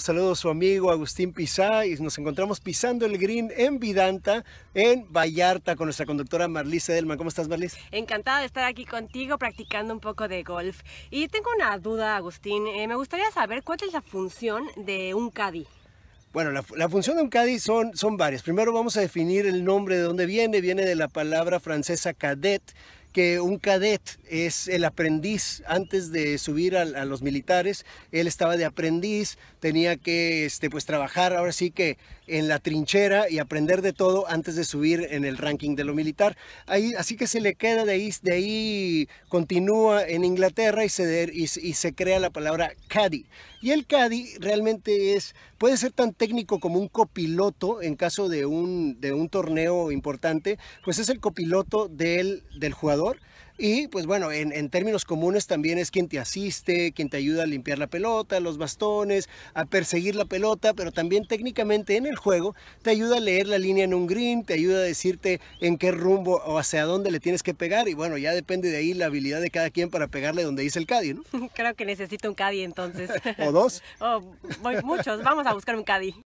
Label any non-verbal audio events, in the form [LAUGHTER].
Saludos a su amigo Agustín Pizá y nos encontramos pisando el green en Vidanta, en Vallarta, con nuestra conductora Marlise Delman. ¿Cómo estás, Marlise? Encantada de estar aquí contigo practicando un poco de golf. Y tengo una duda, Agustín. Eh, me gustaría saber cuál es la función de un caddy. Bueno, la, la, función de un caddy son, son varias. Primero vamos a definir el nombre de dónde viene. Viene de la palabra francesa cadet, que un cadet es el aprendiz antes de subir a, los militares. Él estaba de aprendiz, tenía que este, pues, trabajar ahora sí que en la trinchera y aprender de todo antes de subir en el ranking de lo militar. Ahí, así que se le queda de ahí, de ahí continúa en Inglaterra y se, y se crea la palabra caddy. Y el caddy realmente es, puede ser tan técnico como un copiloto en caso de un, de un torneo importante, pues es el copiloto del, del jugador y pues bueno, en, en, términos comunes también es quien te asiste, quien te ayuda a limpiar la pelota, los bastones, a perseguir la pelota, pero también técnicamente en el juego te ayuda a leer la línea en un green, te ayuda a decirte en qué rumbo o hacia dónde le tienes que pegar y bueno, ya depende de ahí la habilidad de cada quien para pegarle donde dice el caddy, ¿no? [LAUGHS] Creo que necesito un caddy entonces. [LAUGHS] ¿O dos? [LAUGHS] oh, muchos, vamos a buscar un caddy.